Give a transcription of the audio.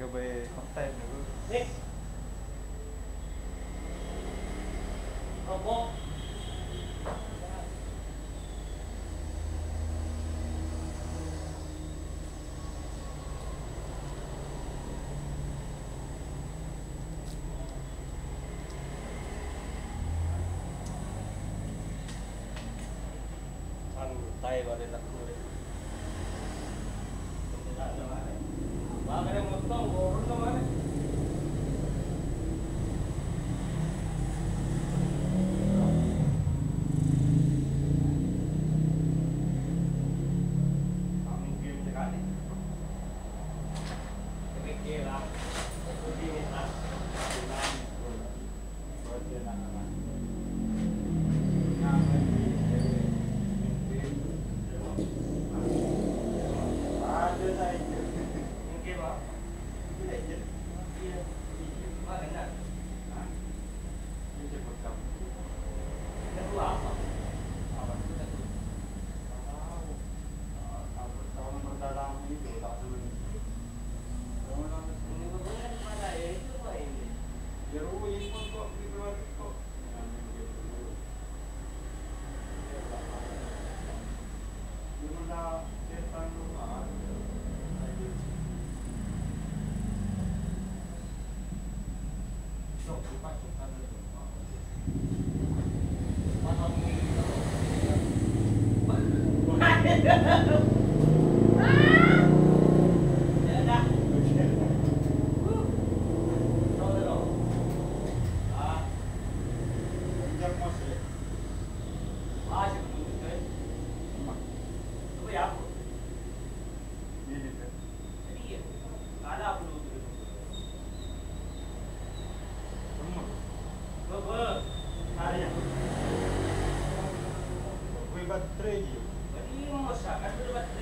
ke boleh contact dulu. Ni. Apa? Santai boleh lakukan. Gracias. Batredio. Iya, Mas. Kan.